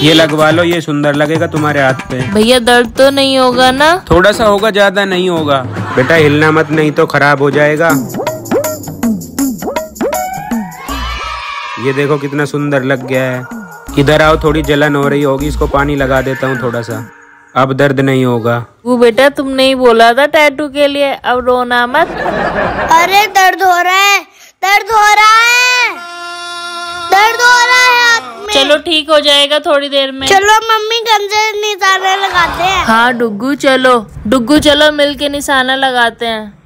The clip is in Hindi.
ये लगवा लो ये सुंदर लगेगा तुम्हारे हाथ पे। भैया दर्द तो नहीं होगा ना? थोड़ा सा होगा ज़्यादा नहीं होगा। बेटा हिलना मत नहीं तो खराब हो जाएगा। ये देखो कितना सुंदर लग गया है। इधर आओ थोड़ी जलन हो रही होगी इसको पानी लगा देता हूँ थोड़ा सा। अब दर्द नहीं होगा। वो बेटा तुम नहीं बोला था टैटू के लिए अब रोना मत। अरे दर्द हो रहा है दर्द हो रहा चलो ठीक हो जाएगा थोड़ी देर में। चलो मम्मी गंजे निशाना लगाते हैं। हाँ डुगू चलो। डुगू चलो मिल के निशाना लगाते हैं।